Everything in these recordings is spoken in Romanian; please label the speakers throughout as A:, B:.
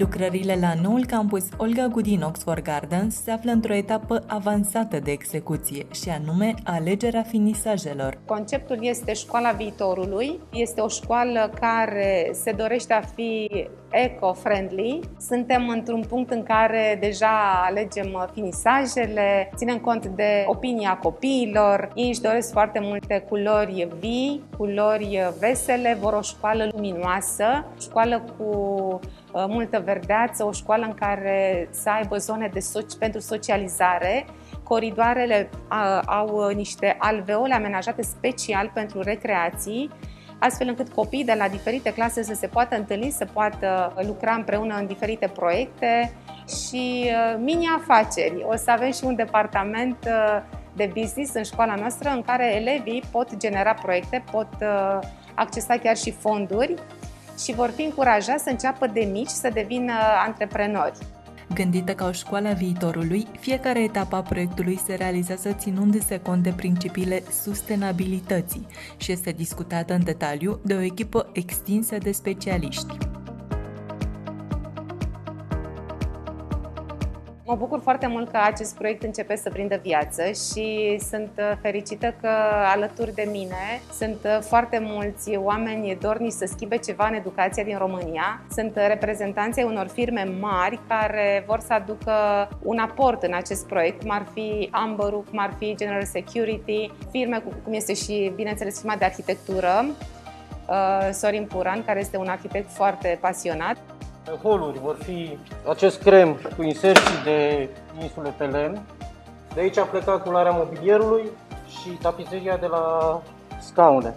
A: Lucrările la noul campus Olga Gudin Oxford Gardens se află într-o etapă avansată de execuție și anume alegerea finisajelor.
B: Conceptul este școala viitorului. Este o școală care se dorește a fi eco-friendly. Suntem într-un punct în care deja alegem finisajele, ținem cont de opinia copiilor. Ei își doresc foarte multe culori vii, culori vesele, vor o școală luminoasă, școală cu uh, multă verdeață, o școală în care să aibă zone de soci- pentru socializare. Coridoarele uh, au niște alveole amenajate special pentru recreații, astfel încât copiii de la diferite clase să se poată întâlni, să poată lucra împreună în diferite proiecte și uh, mini-afaceri. O să avem și un departament uh, de business în școala noastră în care elevii pot genera proiecte, pot uh, accesa chiar și fonduri și vor fi încurajați să înceapă de mici să devină antreprenori.
A: Gândită ca o școală a viitorului, fiecare etapă a proiectului se realizează ținându-se cont de principiile sustenabilității și este discutată în detaliu de o echipă extinsă de specialiști.
B: Mă bucur foarte mult că acest proiect începe să prindă viață și sunt uh, fericită că alături de mine sunt uh, foarte mulți oameni dorni să schimbe ceva în educația din România. Sunt uh, reprezentanții unor firme mari care vor să aducă un aport în acest proiect, cum ar fi Amber, cum ar fi General Security, firme cum este și, bineînțeles, firma de arhitectură, Sorin Puran, care este un arhitect foarte pasionat.
C: Holuri vor fi acest crem cu inserții de insule pe lemn. De aici a plecat cularea mobilierului și tapizeria de la scaune.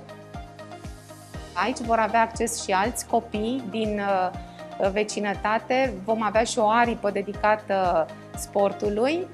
B: Aici vor avea acces și alți copii din uh, vecinătate. Vom avea și o aripă dedicată sportului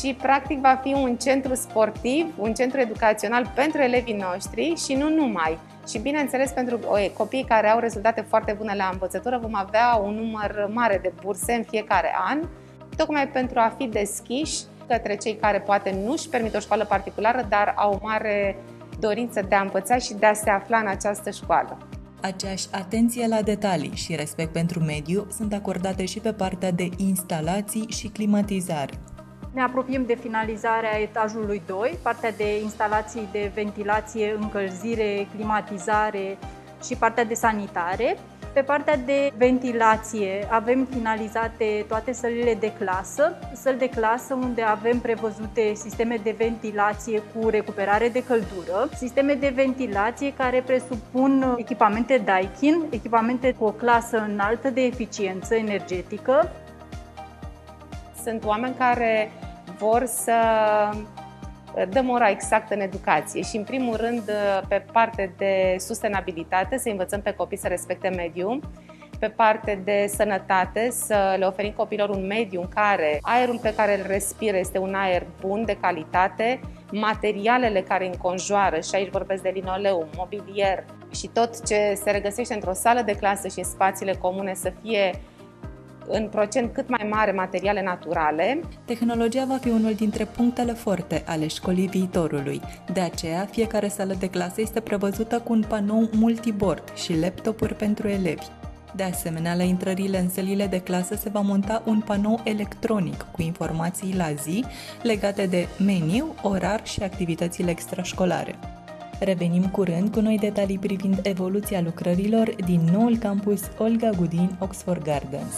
B: și practic va fi un centru sportiv, un centru educațional pentru elevii noștri și nu numai. Și bineînțeles, pentru copiii care au rezultate foarte bune la învățătură, vom avea un număr mare de burse în fiecare an, tocmai pentru a fi deschiși către cei care poate nu își permit o școală particulară, dar au o mare dorință de a învăța și de a se afla în această școală.
A: Aceeași atenție la detalii și respect pentru mediu sunt acordate și pe partea de instalații și climatizare.
D: Ne apropiem de finalizarea etajului 2, partea de instalații de ventilație, încălzire, climatizare și partea de sanitare. Pe partea de ventilație avem finalizate toate sălile de clasă, săli de clasă unde avem prevăzute sisteme de ventilație cu recuperare de căldură, sisteme de ventilație care presupun echipamente Daikin, echipamente cu o clasă înaltă de eficiență energetică.
B: Sunt oameni care vor să dăm ora exactă în educație și, în primul rând, pe parte de sustenabilitate, să învățăm pe copii să respecte mediul, pe parte de sănătate, să le oferim copilor un mediu în care aerul pe care îl respiră este un aer bun, de calitate, materialele care înconjoară, și aici vorbesc de linoleum, mobilier și tot ce se regăsește într-o sală de clasă și în spațiile comune să fie în procent cât mai mare materiale naturale.
A: Tehnologia va fi unul dintre punctele forte ale școlii viitorului. De aceea, fiecare sală de clasă este prevăzută cu un panou multibord și laptopuri pentru elevi. De asemenea, la intrările în sălile de clasă se va monta un panou electronic cu informații la zi legate de meniu, orar și activitățile extrașcolare. Revenim curând cu noi detalii privind evoluția lucrărilor din noul campus Olga Gudin Oxford Gardens.